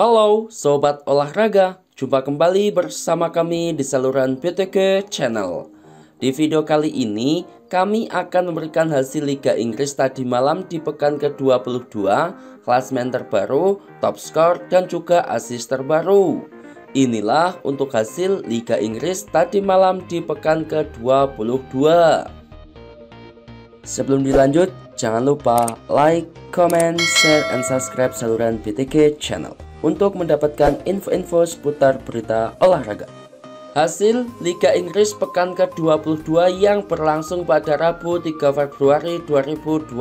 Halo Sobat Olahraga, jumpa kembali bersama kami di saluran BTK Channel. Di video kali ini, kami akan memberikan hasil Liga Inggris tadi malam di pekan ke-22 Klasmen terbaru, top skor, dan juga asis terbaru. Inilah untuk hasil Liga Inggris tadi malam di pekan ke-22 Sebelum dilanjut, jangan lupa like, comment, share, and subscribe saluran BTK Channel untuk mendapatkan info-info seputar berita olahraga. Hasil Liga Inggris pekan ke-22 yang berlangsung pada Rabu 3 Februari 2021.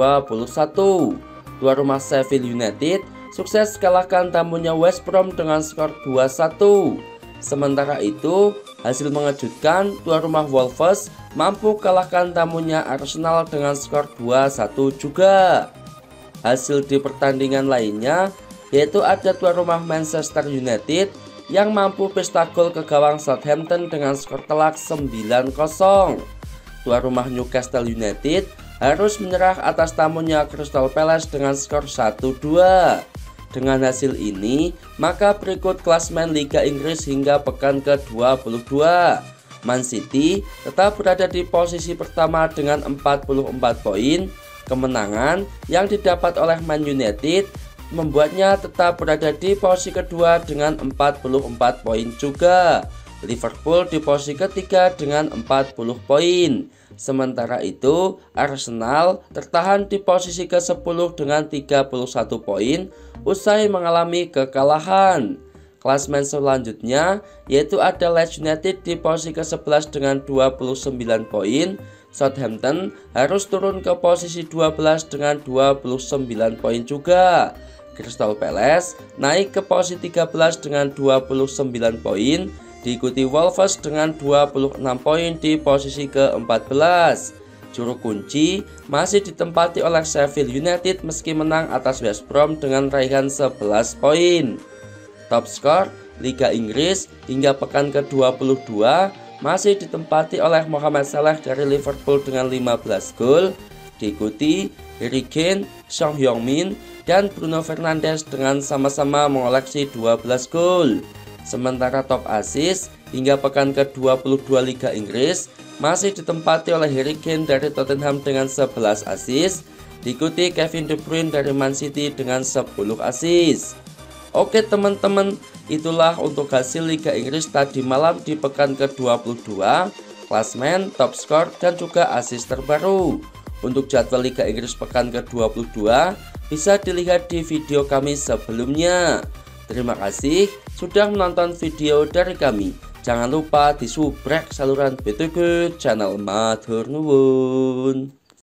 Tuan rumah Sheffield United sukses kalahkan tamunya West Brom dengan skor 2-1. Sementara itu, hasil mengejutkan tuan rumah Wolves mampu kalahkan tamunya Arsenal dengan skor 2-1 juga. Hasil di pertandingan lainnya, yaitu ada tuan rumah Manchester United yang mampu pesta gol ke gawang Southampton dengan skor telak 9-0. Tuan rumah Newcastle United harus menyerah atas tamunya Crystal Palace dengan skor 1-2. Dengan hasil ini, maka berikut klasmen Liga Inggris hingga pekan ke-22. Man City tetap berada di posisi pertama dengan 44 poin. Kemenangan yang didapat oleh Man United membuatnya tetap berada di posisi kedua dengan 44 poin juga. Liverpool di posisi ketiga dengan 40 poin. Sementara itu, Arsenal tertahan di posisi ke-10 dengan 31 poin usai mengalami kekalahan. Klasmen selanjutnya yaitu ada Leeds United di posisi ke-11 dengan 29 poin. Southampton harus turun ke posisi 12 dengan 29 poin juga. Crystal Palace naik ke posisi 13 dengan 29 poin, diikuti Wolves dengan 26 poin di posisi ke-14. Juru kunci masih ditempati oleh Sheffield United meski menang atas West Brom dengan raihan 11 poin. Top skor Liga Inggris hingga pekan ke-22 masih ditempati oleh Mohamed Salah dari Liverpool dengan 15 gol, diikuti Harry Kane, Song Heung-min, dan Bruno Fernandes dengan sama-sama mengoleksi 12 gol. Sementara top assist hingga pekan ke-22 Liga Inggris masih ditempati oleh Harry Kane dari Tottenham dengan 11 assist, diikuti Kevin De Bruyne dari Man City dengan 10 assist. Oke teman-teman, itulah untuk hasil Liga Inggris tadi malam di pekan ke-22, klasmen, top skor, dan juga assist terbaru. Untuk jadwal Liga Inggris pekan ke-22, bisa dilihat di video kami sebelumnya. Terima kasih sudah menonton video dari kami. Jangan lupa disubrek saluran BTG channel Matur Nuwun.